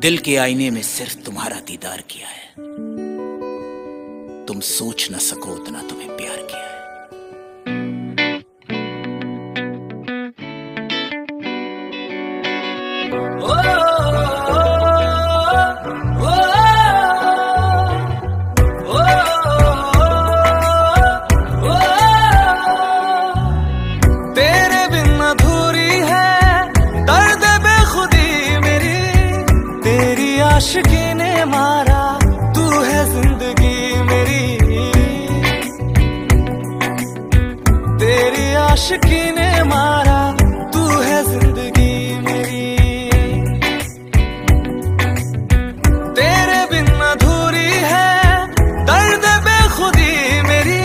दिल के आईने में सिर्फ़ तुम्हारा दीदार किया है। तुम सोच न सको उतना तुम्हें प्यार किया ज़िंदगी मेरी। तेरी आशिकी ने मारा, तू है ज़िंदगी मेरी। तेरे बिन अधूरी है, दर्द बेखुदी मेरी।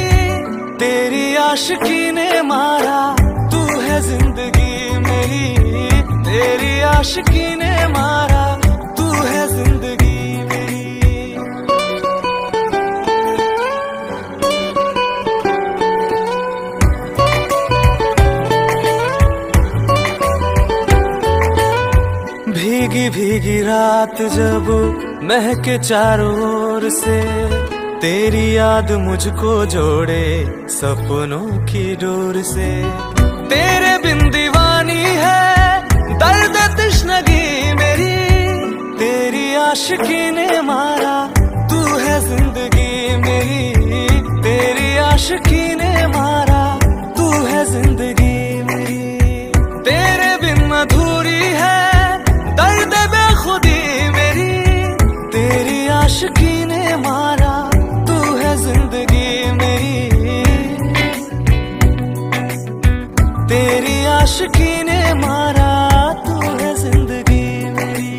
तेरी आशिकी ने मारा, तू है ज़िंदगी मेरी। तेरी आशिकी ने मारा भीगी भीगी रात जब महके चारों ओर से, तेरी याद मुझको जोड़े सपनों की डोर से। तेरे बिन दीवानी है, दर्द तृष्णगी मेरी। तेरी आशिकी ने मारा, तू है ज़िंदगी मेरी। तेरी आशिकी ने आशिकी ने मारा तू है ज़िंदगी मेरी।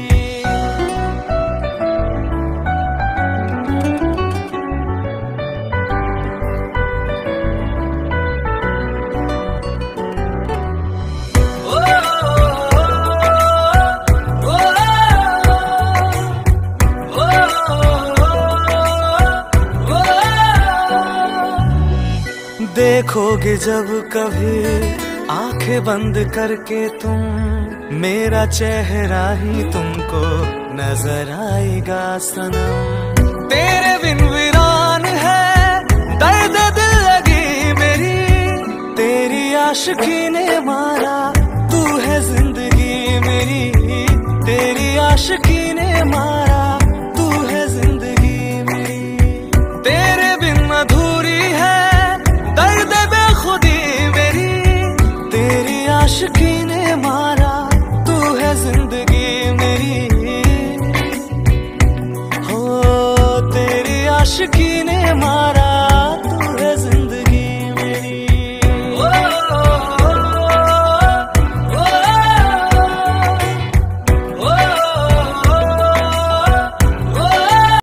देखोगे जब कभी आँखें बंद करके तुम, मेरा चेहरा ही तुमको नज़र आएगा सनम। तेरे बिन वीरान है, दर्द दिल लगी मेरी। तेरी आशिकी ने मारा, तू है ज़िंदगी मेरी। तेरी आशिकी ने मारा